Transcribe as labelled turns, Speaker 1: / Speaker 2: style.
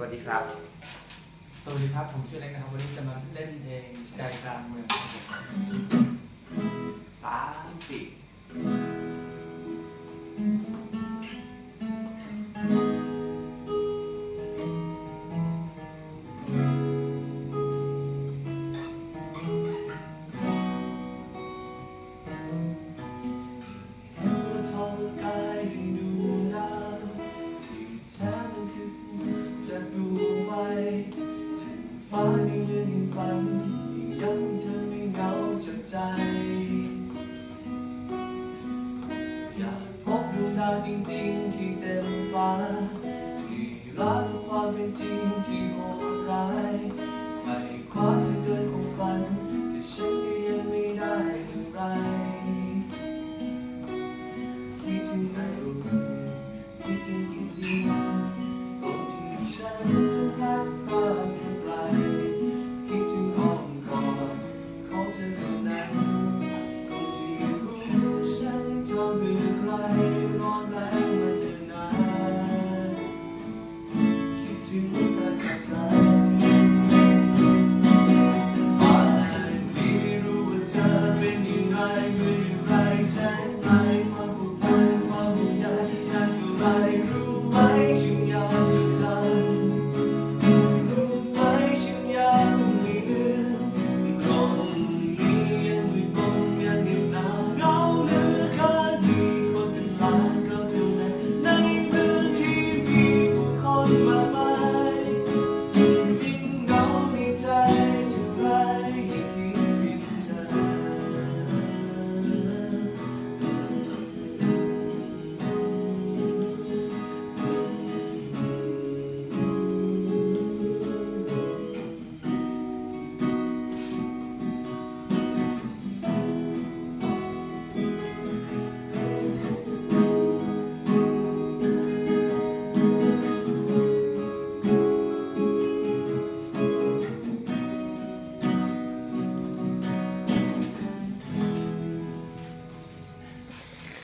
Speaker 1: วัสดีครับ
Speaker 2: สวัสดีครับ ผมชื่อเล็กนะครับ วันนี้จะมาเล่นเพลงใจกลางเมือง
Speaker 1: สา
Speaker 3: อยากพบดวงดาวจริงๆ ที่เต็มฟ้าที่รัก